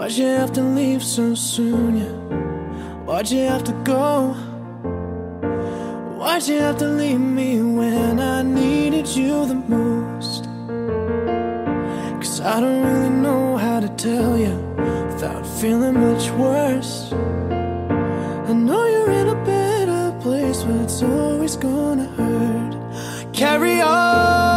Why'd you have to leave so soon? Yeah? Why'd you have to go? Why'd you have to leave me when I needed you the most? Cause I don't really know how to tell you without feeling much worse. I know you're in a better place, but it's always gonna hurt. Carry on.